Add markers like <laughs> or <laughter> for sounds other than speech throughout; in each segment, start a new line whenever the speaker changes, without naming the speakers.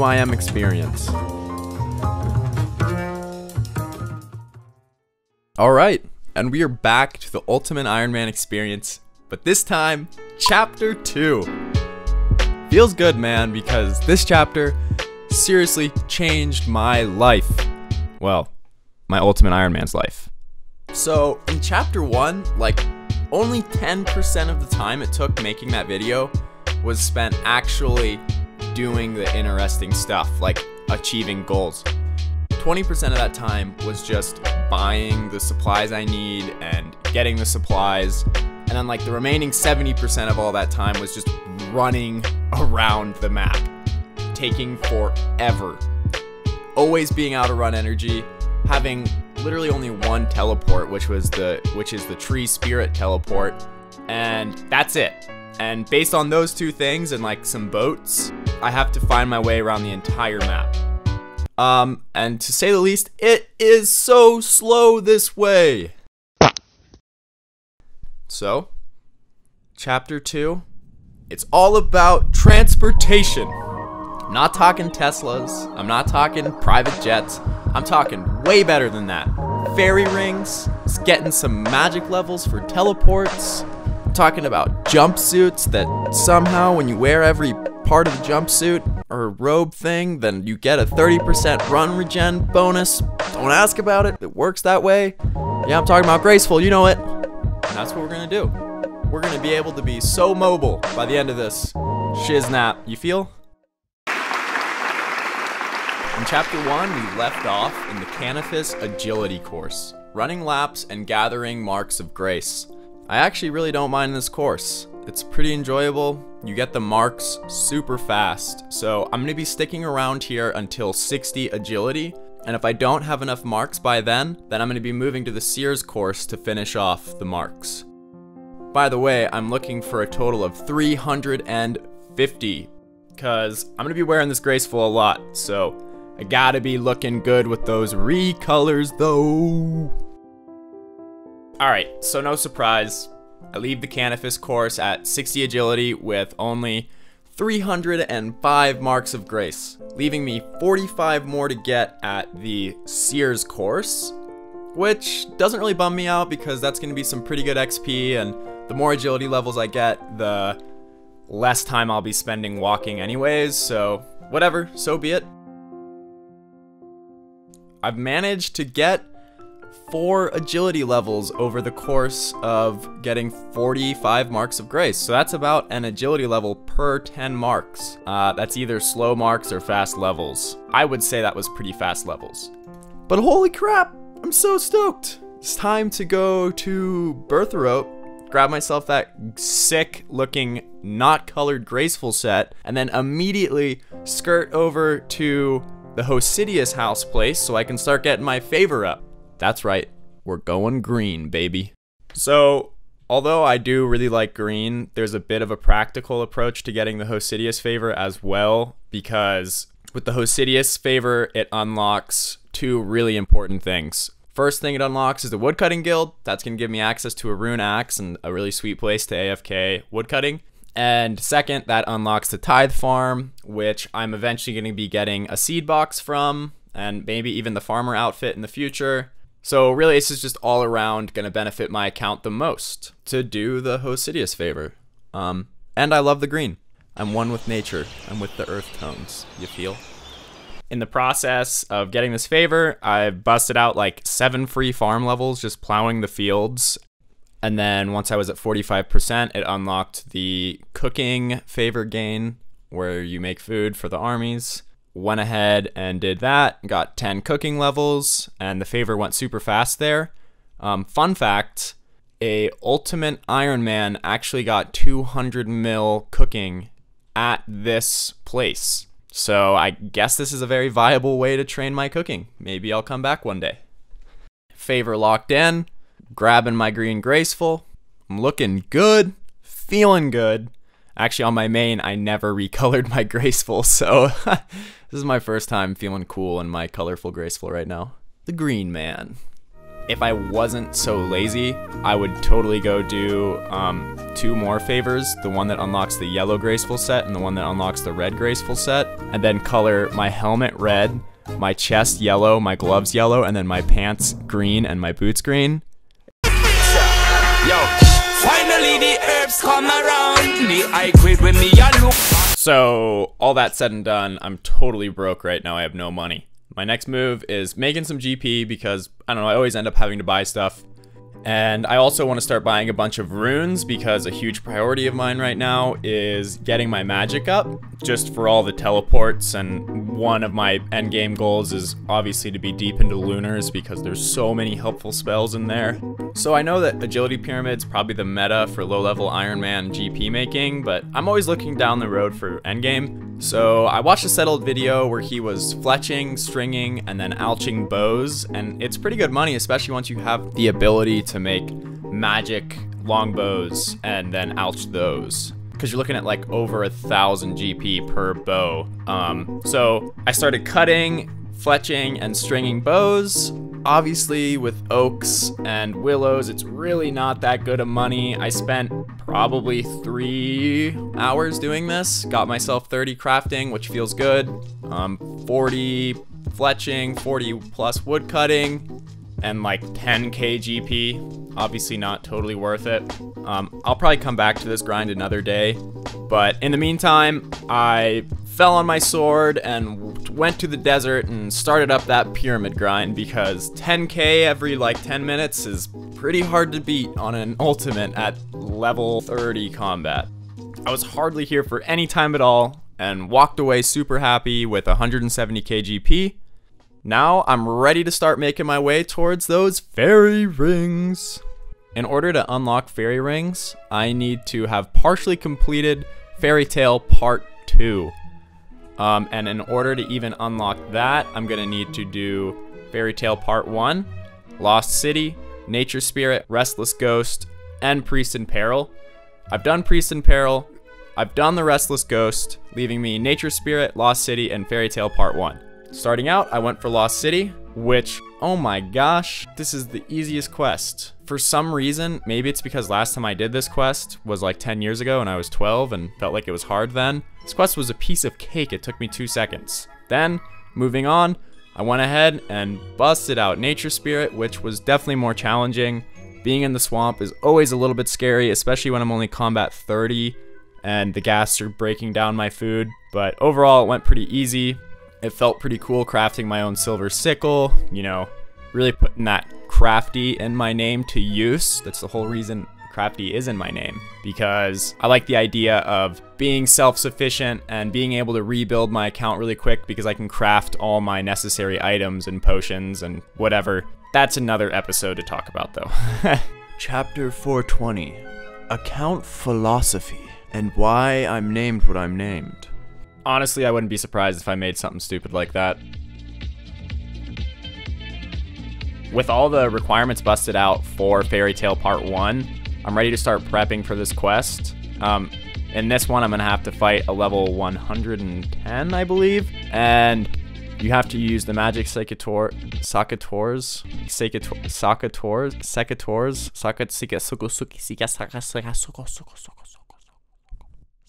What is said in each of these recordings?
UIM experience. Alright, and we are back to the Ultimate Iron Man experience, but this time, Chapter 2. Feels good, man, because this chapter seriously changed my life. Well, my Ultimate Iron Man's life. So, in Chapter 1, like, only 10% of the time it took making that video was spent actually doing the interesting stuff, like achieving goals. 20% of that time was just buying the supplies I need and getting the supplies. And then, like, the remaining 70% of all that time was just running around the map, taking forever. Always being out of run energy, having literally only one teleport, which was the which is the tree spirit teleport, and that's it. And based on those two things and like some boats, I have to find my way around the entire map. Um, and to say the least, it is so slow this way. So, chapter 2, it's all about transportation. I'm not talking Teslas, I'm not talking private jets, I'm talking way better than that. Fairy rings, getting some magic levels for teleports, I'm talking about jumpsuits that somehow when you wear every part of the jumpsuit or robe thing, then you get a 30% run regen bonus. Don't ask about it, it works that way. Yeah, I'm talking about graceful, you know it. And that's what we're gonna do. We're gonna be able to be so mobile by the end of this shiznap. You feel? In chapter 1, we left off in the Canifis Agility course, running laps and gathering marks of grace. I actually really don't mind this course. It's pretty enjoyable, you get the marks super fast, so I'm to be sticking around here until 60 agility, and if I don't have enough marks by then, then I'm to be moving to the Seers course to finish off the marks. By the way, I'm looking for a total of 350, because I'm to be wearing this graceful a lot, so I gotta be looking good with those recolors though. Alright, so no surprise. I leave the Canifis course at 60 agility with only 305 marks of grace, leaving me 45 more to get at the Seers course, which doesn't really bum me out because that's going to be some pretty good XP, and the more agility levels I get, the less time I'll be spending walking anyways, so whatever, so be it. I've managed to get four agility levels over the course of getting 45 marks of grace. So that's about an agility level per 10 marks. Uh, that's either slow marks or fast levels. I would say that was pretty fast levels. But holy crap, I'm so stoked. It's time to go to Burthorpe, grab myself that sick looking, not colored graceful set, and then immediately skirt over to the Hosidius house place so I can start getting my favor up. That's right, we're going green, baby. So, although I do really like green, there's a bit of a practical approach to getting the Hosidius favor as well, because with the Hosidius favor, it unlocks two really important things. First thing it unlocks is the Woodcutting Guild. That's going to give me access to a rune axe and a really sweet place to AFK woodcutting. And second, that unlocks the Tithe Farm, which I'm eventually going to be getting a seed box from, and maybe even the farmer outfit in the future. So really, this is just all around going to benefit my account the most to do the Hosidius favor. Um, and I love the green. I'm one with nature. I'm with the earth tones. You feel? In the process of getting this favor, I busted out like seven free farm levels just plowing the fields and then once I was at 45%, it unlocked the cooking favor gain, where you make food for the armies. Went ahead and did that, got 10 cooking levels, and the favor went super fast there. Um, fun fact a Ultimate Iron Man actually got 200 mil cooking at this place. So I guess this is a very viable way to train my cooking. Maybe I'll come back one day. Favor locked in grabbing my green graceful. I'm looking good, feeling good. Actually, on my main, I never recolored my <laughs> graceful, so <laughs> this is my first time feeling cool in my colorful graceful right now. The green man. if I wasn't so lazy, I would totally go do um, two more favors the one that unlocks the yellow graceful set and the one that unlocks the red graceful set, and then color my helmet red, my chest yellow, my gloves yellow, and then my pants green and my boots green.
Yo, the herbs come around. The I quit when me a look.
So, all that said and done, I'm totally broke right now. I have no money. My next move is making some GP because, I don't know, I always end up having to buy stuff. And I also want to start buying a bunch of runes because a huge priority of mine right now is getting my magic up just for all the teleports. And one of my endgame goals is obviously to be deep into lunars because there's so many helpful spells in there. So I know that agility pyramid's probably the meta for low level Iron Man GP making, but I'm always looking down the road for endgame. So I watched a Settled video where he was fletching, stringing, and then alching bows, and it's pretty good money, especially once you have the ability to make magic longbows and then alch those because you're looking at like over a thousand GP per bow. Um, so I started cutting, fletching, and stringing bows. Obviously, with oaks and willows, it's really not that good of money. I spent probably three hours doing this. Got myself 30 crafting, which feels good. Um, 40 fletching, 40 plus wood cutting, and like 10 KGP. Obviously, not totally worth it. Um, I'll probably come back to this grind another day, but in the meantime, I fell on my sword and went to the desert and started up that pyramid grind because 10k every like 10 minutes is pretty hard to beat on an ultimate at level 30 combat. I was hardly here for any time at all and walked away super happy with 170 KGP now I'm ready to start making my way towards those fairy rings. In order to unlock fairy rings, I need to have partially completed Fairy Tale Part 2. Um, and in order to even unlock that, I'm going to need to do Fairy Tale Part 1, Lost City, Nature Spirit, Restless Ghost, and Priest in Peril. I've done Priest in Peril, I've done the Restless Ghost, leaving me Nature Spirit, Lost City, and Fairy Tale Part 1. Starting out, I went for Lost City, which, oh my gosh, this is the easiest quest. For some reason, maybe it's because last time I did this quest was like 10 years ago and I was 12 and felt like it was hard then. This quest was a piece of cake, it took me two seconds. Then, moving on, I went ahead and busted out Nature Spirit, which was definitely more challenging. Being in the swamp is always a little bit scary, especially when I'm only combat 30 and the ghasts are breaking down my food. But overall, it went pretty easy. It felt pretty cool crafting my own silver sickle, you know, really putting that crafty in my name to use. That's the whole reason crafty is in my name because I like the idea of being self-sufficient and being able to rebuild my account really quick because I can craft all my necessary items and potions and whatever. That's another episode to talk about though. <laughs> Chapter 420 Account Philosophy and why I'm named what I'm named. Honestly, I wouldn't be surprised if I made something stupid like that. With all the requirements busted out for Fairy Tale Part 1, I'm ready to start prepping for this quest. Um, in this one, I'm going to have to fight a level 110, I believe. And you have to use the magic Sakator, Sakators, Sakator, Sakators, Sekators,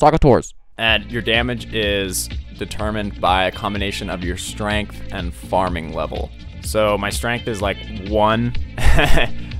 Sakators. And your damage is determined by a combination of your strength and farming level. So my strength is like one, <laughs>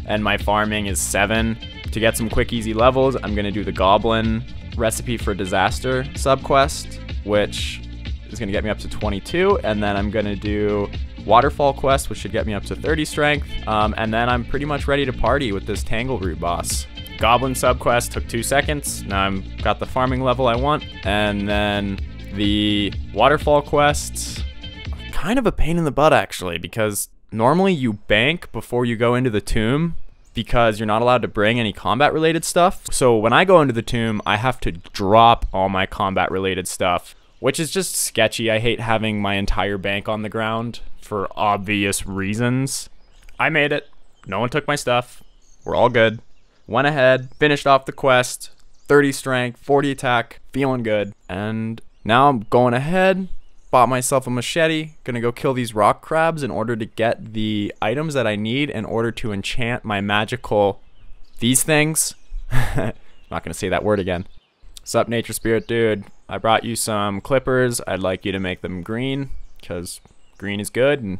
and my farming is seven. To get some quick, easy levels, I'm gonna do the Goblin Recipe for Disaster subquest, which is gonna get me up to 22, and then I'm gonna do Waterfall quest, which should get me up to 30 strength, um, and then I'm pretty much ready to party with this Tangleroot boss. Goblin subquest took two seconds. Now I've got the farming level I want. And then the waterfall quests, kind of a pain in the butt actually, because normally you bank before you go into the tomb because you're not allowed to bring any combat related stuff. So when I go into the tomb, I have to drop all my combat related stuff, which is just sketchy. I hate having my entire bank on the ground for obvious reasons. I made it. No one took my stuff. We're all good went ahead, finished off the quest, 30 strength, 40 attack, feeling good. And now I'm going ahead bought myself a machete. Gonna go kill these rock crabs in order to get the items that I need in order to enchant my magical these things. <laughs> Not gonna say that word again. Sup, nature spirit dude? I brought you some clippers. I'd like you to make them green because green is good. And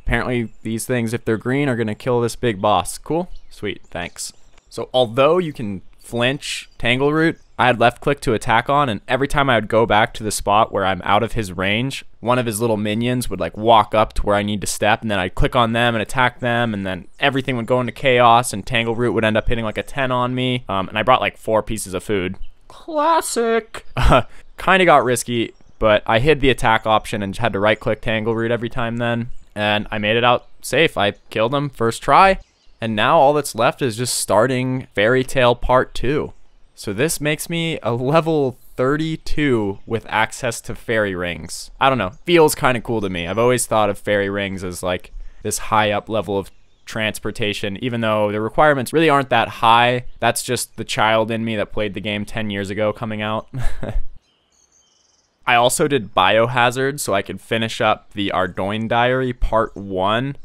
apparently, these things, if they're green, are gonna kill this big boss. Cool? Sweet. Thanks. So, although you can flinch Tangleroot, I had left click to attack on, and every time I would go back to the spot where I'm out of his range, one of his little minions would like walk up to where I need to step, and then I'd click on them and attack them, and then everything would go into chaos, and Tangleroot would end up hitting like a 10 on me. Um, and I brought like four pieces of food. Classic! <laughs> kind of got risky, but I hid the attack option and had to right click Tangleroot every time then, and I made it out safe. I killed him first try. And now all that's left is just starting Fairy Tale Part 2. So this makes me a level 32 with access to fairy rings. I don't know, feels kind of cool to me. I've always thought of fairy rings as like this high up level of transportation, even though the requirements really aren't that high. That's just the child in me that played the game 10 years ago coming out. <laughs> I also did Biohazard so I could finish up the Ardougne Diary Part 1.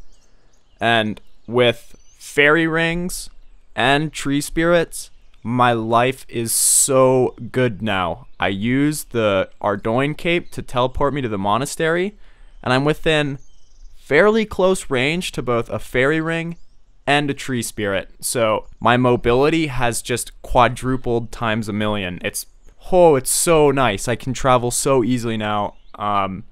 And with fairy rings and tree spirits, my life is so good now. I use the Ardougne cape to teleport me to the monastery, and I'm within fairly close range to both a fairy ring and a tree spirit. So my mobility has just quadrupled times a million. It's oh, it's so nice. I can travel so easily now. Um,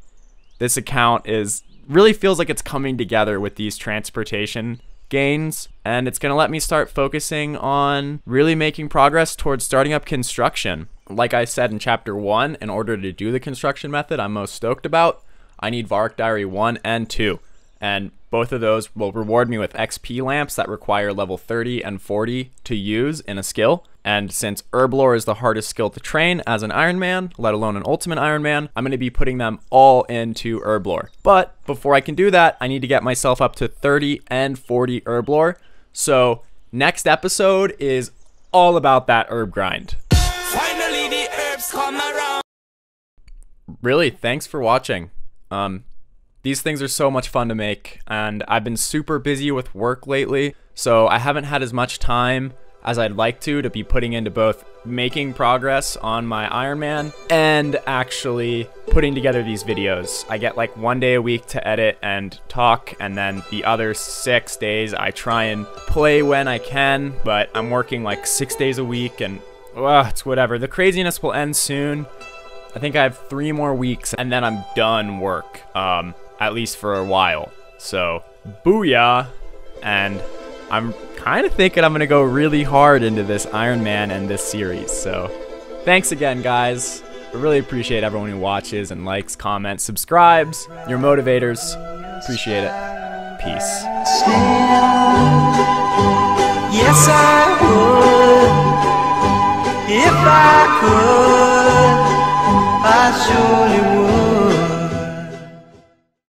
this account is really feels like it's coming together with these transportation gains and it's going to let me start focusing on really making progress towards starting up construction. Like I said in chapter 1, in order to do the construction method I'm most stoked about, I need Varrock Diary 1 and 2 and both of those will reward me with XP lamps that require level 30 and 40 to use in a skill. And since Herblore is the hardest skill to train as an Iron Man, let alone an Ultimate Iron Man, I'm going to be putting them all into Herblore. But before I can do that, I need to get myself up to 30 and 40 Herblore. So next episode is all about that herb grind. Finally, the herbs come around. Really, thanks for watching. Um, these things are so much fun to make, and I've been super busy with work lately, so I haven't had as much time as I'd like to to be putting into both making progress on my Iron Man and actually putting together these videos. I get like one day a week to edit and talk, and then the other six days I try and play when I can, but I'm working like six days a week, and well, it's whatever. The craziness will end soon. I think I have three more weeks, and then I'm done work. Um, at least for a while. So, booyah! And I'm kind of thinking I'm going to go really hard into this Iron Man and this series. So, thanks again, guys. I really appreciate everyone who watches and likes, comments, subscribes. Your motivators. Appreciate it. Peace. Yes, I would. If I could, I surely would.